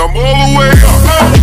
I'm all the way up.